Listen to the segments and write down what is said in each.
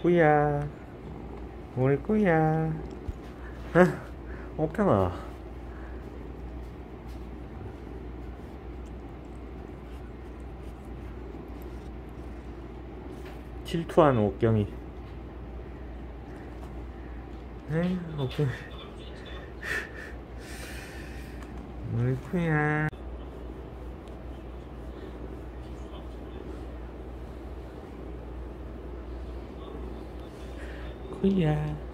꾸야. 우리 꾸야? 어깨나 질투한 옥경이. 에이 옥경 우리 꾸야. 꾸야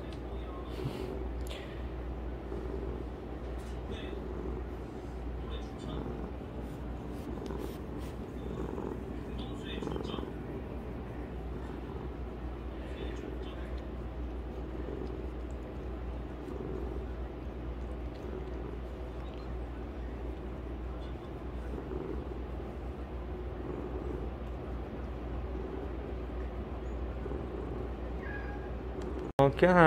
옥경아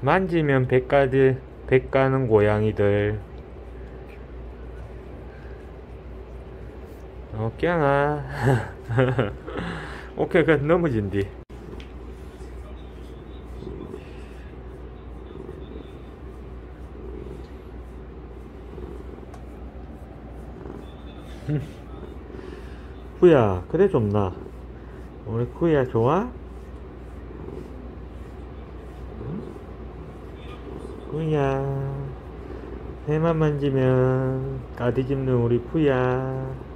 만지면 배 가드 배 가는 고양이들. 옥경아 오케이 그 넘어진디 후야 그래 좀나 우리 쿠야 좋아? 응? 쿠야 배만 만지면 가디 짚는 우리 쿠야